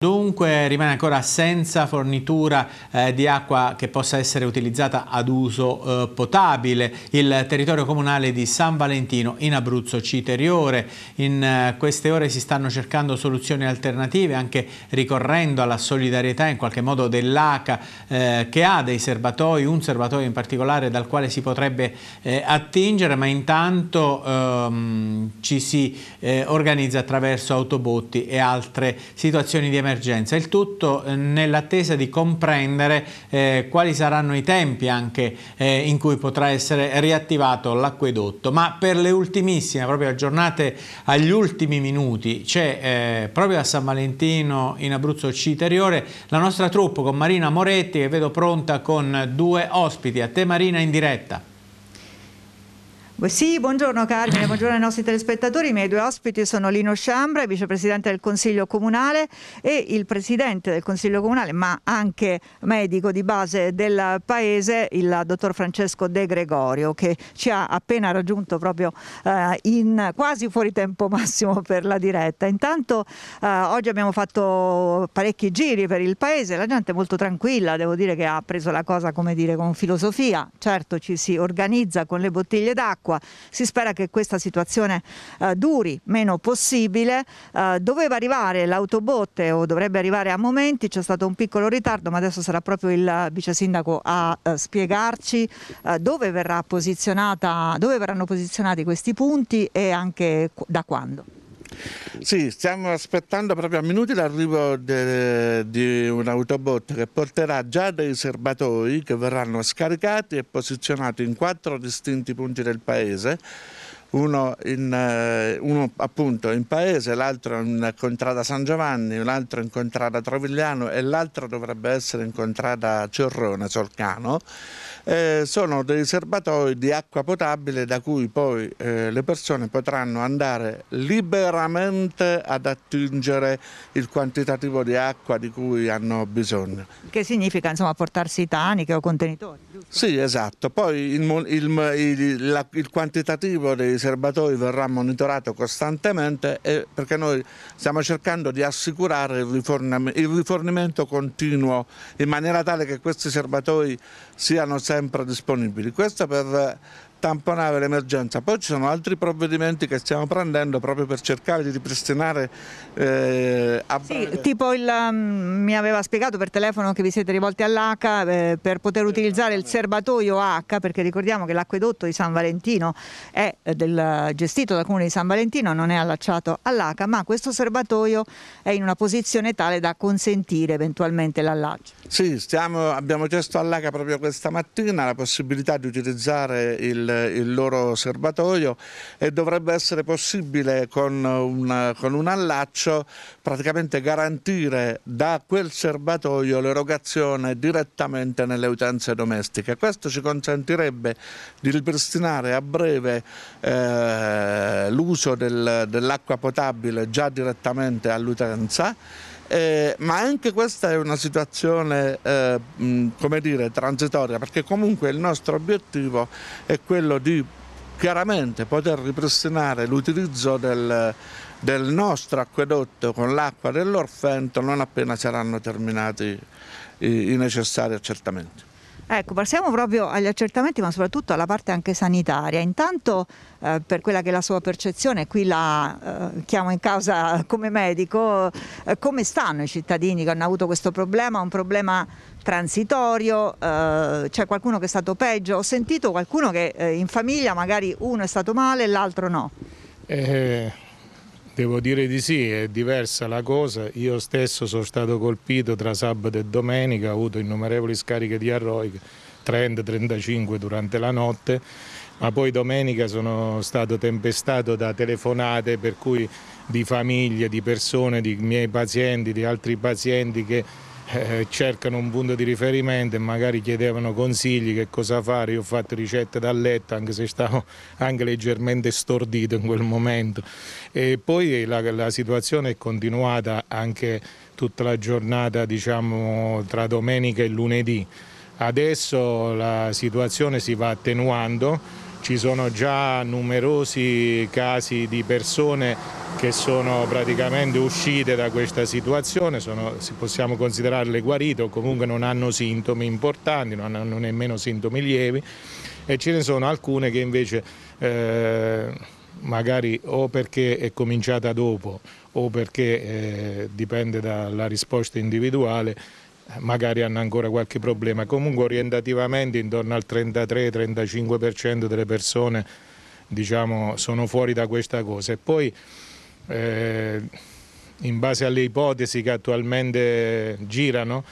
Dunque rimane ancora senza fornitura eh, di acqua che possa essere utilizzata ad uso eh, potabile il territorio comunale di San Valentino in Abruzzo Citeriore. In eh, queste ore si stanno cercando soluzioni alternative anche ricorrendo alla solidarietà in qualche modo dell'ACA eh, che ha dei serbatoi, un serbatoio in particolare dal quale si potrebbe eh, attingere ma intanto ehm, ci si eh, organizza attraverso autobotti e altre situazioni di emergenza emergenza, il tutto eh, nell'attesa di comprendere eh, quali saranno i tempi anche eh, in cui potrà essere riattivato l'acquedotto, ma per le ultimissime, proprio aggiornate agli ultimi minuti, c'è eh, proprio a San Valentino in Abruzzo Citeriore la nostra troupe con Marina Moretti che vedo pronta con due ospiti, a te Marina in diretta. Sì, buongiorno Carmine, buongiorno ai nostri telespettatori. I miei due ospiti sono Lino Sciambra, vicepresidente del Consiglio Comunale e il presidente del Consiglio Comunale, ma anche medico di base del paese, il dottor Francesco De Gregorio, che ci ha appena raggiunto proprio eh, in quasi fuori tempo massimo per la diretta. Intanto eh, oggi abbiamo fatto parecchi giri per il paese, la gente è molto tranquilla, devo dire che ha preso la cosa come dire con filosofia. Certo ci si organizza con le bottiglie d'acqua acqua. Si spera che questa situazione eh, duri meno possibile. Eh, doveva arrivare l'autobotte o dovrebbe arrivare a momenti, c'è stato un piccolo ritardo, ma adesso sarà proprio il vice sindaco a eh, spiegarci eh, dove, dove verranno posizionati questi punti e anche da quando. Sì, stiamo aspettando proprio a minuti l'arrivo di un autobot che porterà già dei serbatoi che verranno scaricati e posizionati in quattro distinti punti del paese uno, in, eh, uno appunto in paese, l'altro in contrada San Giovanni, un altro in contrada Trovigliano e l'altro dovrebbe essere in contrada Cerrone, Solcano. Eh, sono dei serbatoi di acqua potabile da cui poi eh, le persone potranno andare liberamente ad attingere il quantitativo di acqua di cui hanno bisogno. Che significa insomma portarsi taniche o contenitori? Giusto? Sì, esatto. Poi il, il, il, la, il quantitativo dei serbatoi verrà monitorato costantemente perché noi stiamo cercando di assicurare il rifornimento continuo in maniera tale che questi serbatoi siano sempre disponibili. Questo per tamponare l'emergenza. Poi ci sono altri provvedimenti che stiamo prendendo proprio per cercare di ripristinare eh, a sì, tipo il, um, mi aveva spiegato per telefono che vi siete rivolti all'H eh, per poter utilizzare il serbatoio H perché ricordiamo che l'acquedotto di San Valentino è eh, del, gestito dal comune di San Valentino, non è allacciato all'H ma questo serbatoio è in una posizione tale da consentire eventualmente l'allaccio. Sì, stiamo, abbiamo chiesto all'H proprio questa mattina la possibilità di utilizzare il il, loro serbatoio e dovrebbe essere possibile con un, con un allaccio praticamente garantire da quel serbatoio l'erogazione direttamente nelle utenze domestiche. Questo ci consentirebbe di ripristinare a breve eh, l'uso del, dell'acqua potabile già direttamente all'utenza eh, ma anche questa è una situazione eh, come dire, transitoria perché comunque il nostro obiettivo è quello di chiaramente poter ripristinare l'utilizzo del, del, nostro acquedotto con l'acqua dell'Orfento non appena saranno terminati i, i necessari accertamenti. Ecco, passiamo proprio agli accertamenti, ma soprattutto alla parte anche sanitaria. Intanto, eh, per quella che è la sua percezione, qui la eh, chiamo in causa come medico, eh, come stanno i cittadini che hanno avuto questo problema? Un problema transitorio? Eh, c'è qualcuno che è stato peggio? Ho sentito qualcuno che eh, in famiglia magari uno è stato male e l'altro no. Eh, Devo dire di sì, è diversa la cosa. Io stesso sono stato colpito tra sabato e domenica, ho avuto innumerevoli scariche di arroiche, 30-35 durante la notte, ma poi domenica sono stato tempestato da telefonate per cui di famiglie, di persone, di miei pazienti, di altri pazienti che eh, cercano un punto di riferimento e magari chiedevano consigli che cosa fare, io ho fatto ricette da letto anche se stavo anche leggermente stordito in quel momento. E poi la, la situazione è continuata anche tutta la giornata diciamo tra domenica e lunedì. Adesso la situazione si va attenuando, ci sono già numerosi casi di persone che sono praticamente uscite da questa situazione, sono, possiamo considerarle guarite o comunque non hanno sintomi importanti, non hanno nemmeno sintomi lievi e ce ne sono alcune che invece eh, magari o perché è cominciata dopo o perché eh, dipende dalla risposta individuale magari hanno ancora qualche problema. Comunque orientativamente intorno al 33-35% delle persone diciamo, sono fuori da questa cosa. E poi eh, in base alle ipotesi che attualmente girano,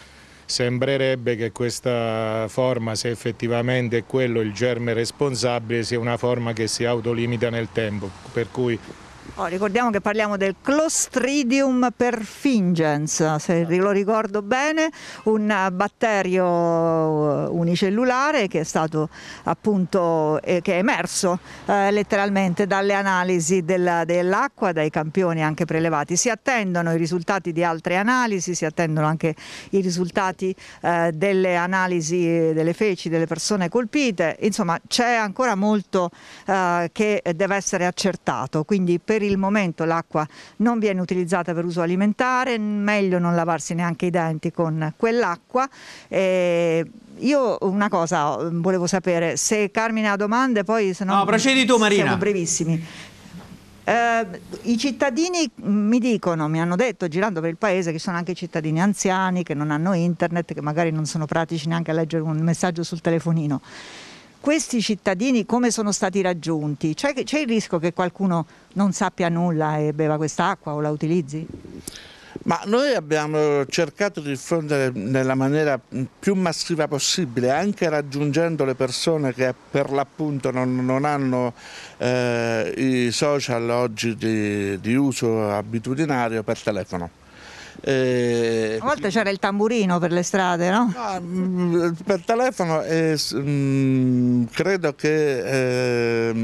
sembrerebbe che questa forma, se effettivamente è quello il germe responsabile, sia una forma che si autolimita nel tempo, per cui Oh, ricordiamo che parliamo del Clostridium perfingens, se lo ricordo bene, un batterio unicellulare che è stato appunto eh, che è emerso eh, letteralmente dalle analisi dell'acqua, dai campioni anche prelevati. Si attendono i risultati di altre analisi, si attendono anche i risultati eh, delle analisi delle feci delle persone colpite, insomma c'è ancora molto eh, che deve essere accertato, quindi per il momento l'acqua non viene utilizzata per uso alimentare, meglio non lavarsi neanche i denti con quell'acqua. Eh, io una cosa volevo sapere, se Carmine ha domande poi se no... No, procedi tu Marina. Siamo brevissimi. Eh, I cittadini mi dicono, mi hanno detto girando per il paese che sono anche cittadini anziani che non hanno internet, che magari non sono pratici neanche a leggere un messaggio sul telefonino questi cittadini come sono stati raggiunti? C'è, c'è il rischio che qualcuno non sappia nulla e beva quest'acqua o la utilizzi? Ma noi abbiamo cercato di diffondere nella maniera più massiva possibile, anche raggiungendo le persone che per l'appunto non, non, hanno eh, i social oggi di, di uso abitudinario per telefono. Eh, a volte c'era il tamburino per le strade, no? no mm, per telefono eh, credo che eh,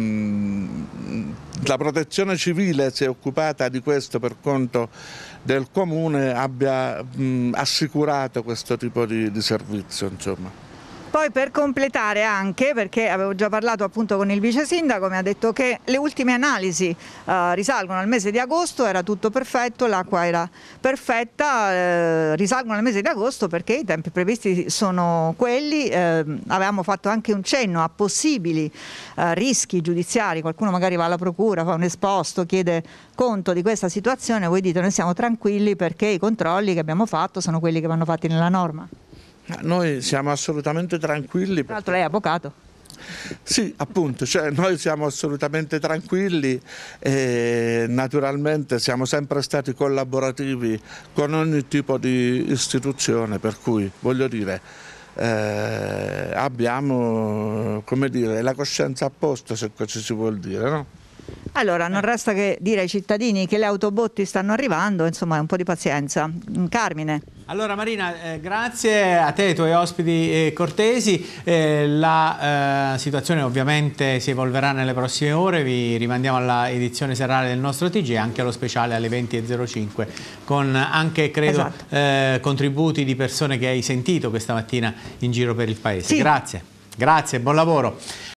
la protezione civile si è occupata di questo per conto del comune, abbia mh, assicurato questo tipo di, di servizio. Insomma. Poi per completare anche, perché avevo già parlato appunto con il vice sindaco, mi ha detto che le ultime analisi eh, risalgono al mese di agosto, era tutto perfetto, l'acqua era perfetta, eh, risalgono al mese di agosto perché i tempi previsti sono quelli, eh, avevamo fatto anche un cenno a possibili eh, rischi giudiziari, qualcuno magari va alla procura, fa un esposto, chiede conto di questa situazione, voi dite noi siamo tranquilli perché i controlli che abbiamo fatto sono quelli che vanno fatti nella norma. Noi siamo assolutamente tranquilli. Tra l'altro lei è avvocato. Sì, appunto, cioè noi siamo assolutamente tranquilli e naturalmente siamo sempre stati collaborativi con ogni tipo di istituzione, per cui voglio dire, eh, abbiamo dire, la coscienza a posto, se così si vuol dire. No? Allora, non resta che dire ai cittadini che le autobotti stanno arrivando, insomma, un po' di pazienza. Carmine. Allora Marina, eh, grazie a te e ai tuoi ospiti eh, cortesi. Eh, la eh, situazione ovviamente si evolverà nelle prossime ore, vi rimandiamo alla edizione serale del nostro TG e anche allo speciale alle 20.05 con anche, credo, esatto. Eh, contributi di persone che hai sentito questa mattina in giro per il paese. Sì. Grazie, grazie, buon lavoro.